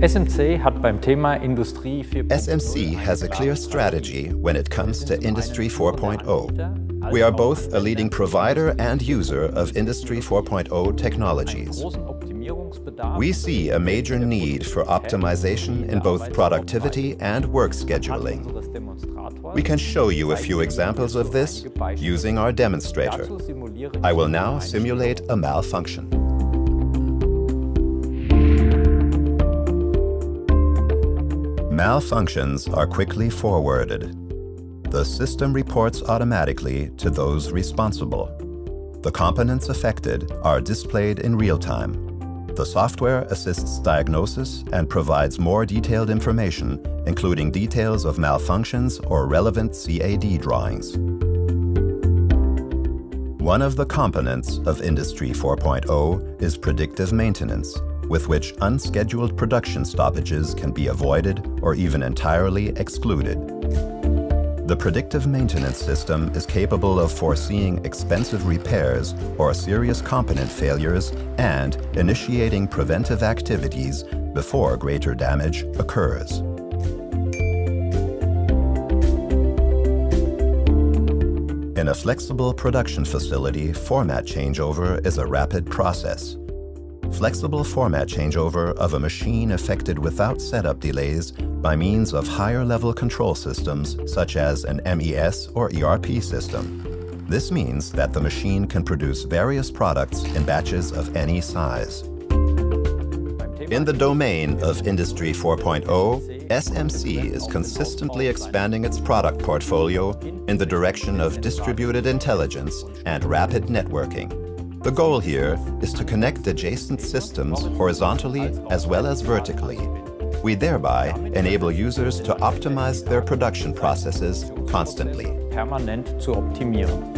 SMC hat beim Thema Industrie 4.0 SMC has a clear strategy when it comes to Industry 4.0. We are both a leading provider and user of Industry 4.0 technologies. We see a major need for optimization in both productivity and work scheduling. We can show you a few examples of this using our demonstrator. I will now simulate a malfunction. Malfunctions are quickly forwarded. The system reports automatically to those responsible. The components affected are displayed in real time. The software assists diagnosis and provides more detailed information, including details of malfunctions or relevant CAD drawings. One of the components of Industry 4.0 is predictive maintenance, with which unscheduled production stoppages can be avoided or even entirely excluded. The predictive maintenance system is capable of foreseeing expensive repairs or serious component failures and initiating preventive activities before greater damage occurs. In a flexible production facility, format changeover is a rapid process. Flexible format changeover of a machine affected without setup delays by means of higher-level control systems such as an MES or ERP system. This means that the machine can produce various products in batches of any size. In the domain of Industry 4.0, SMC is consistently expanding its product portfolio in the direction of distributed intelligence and rapid networking. The goal here is to connect adjacent systems horizontally as well as vertically. We thereby enable users to optimize their production processes constantly. permanent zu optimieren.